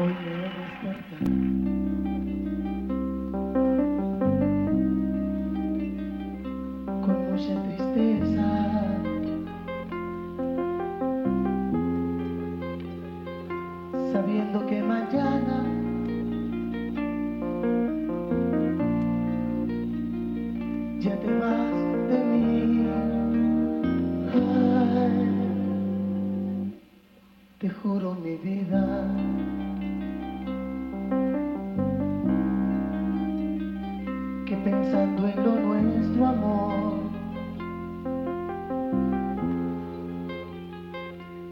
hoy me he despertado. sabiendo que mañana ya te vas de mí. Te juro mi vida.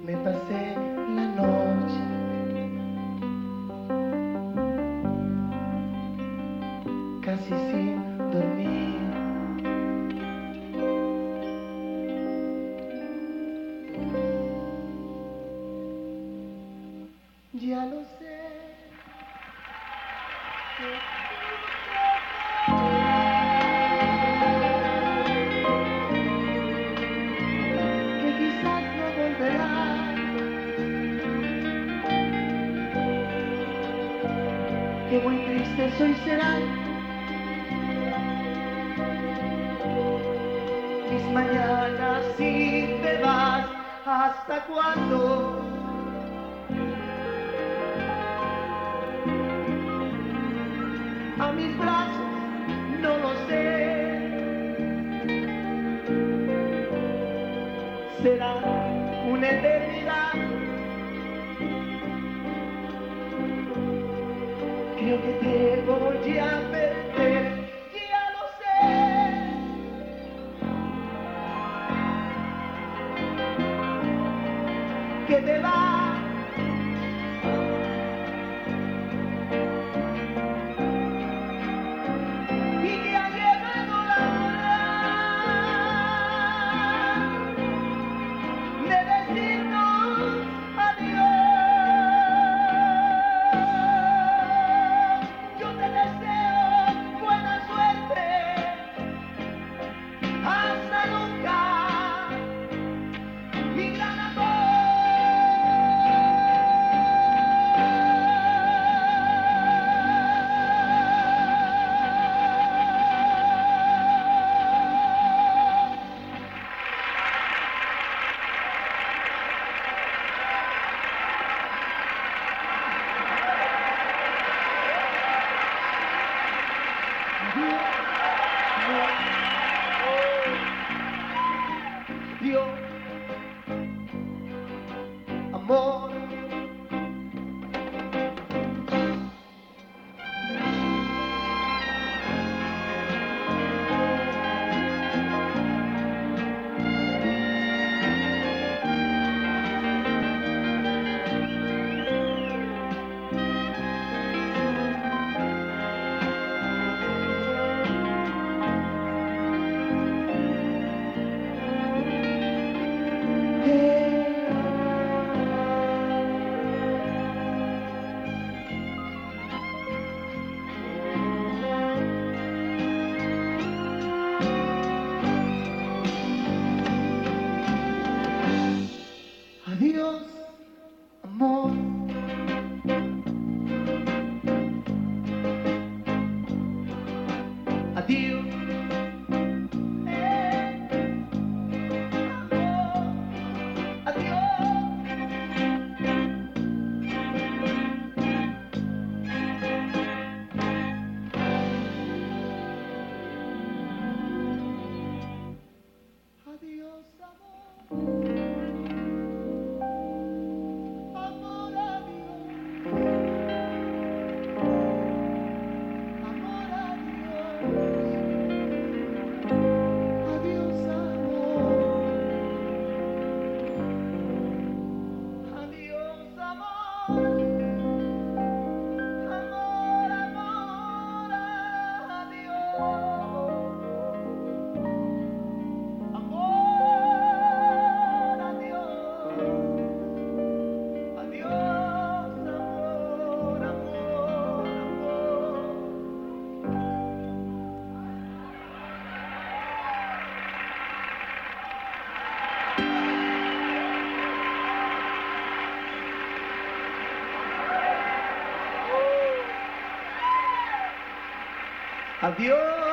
Me pasé la noche casi sin dormir. Ya lo sé. Que muy triste soy será. Mis mañanas si te vas. ¿Hasta cuándo? a mis brazos, no lo sé. Será Creo que te voy a perder, ya lo sé. Que te vas. Dios, amor. Adiós, Adiós.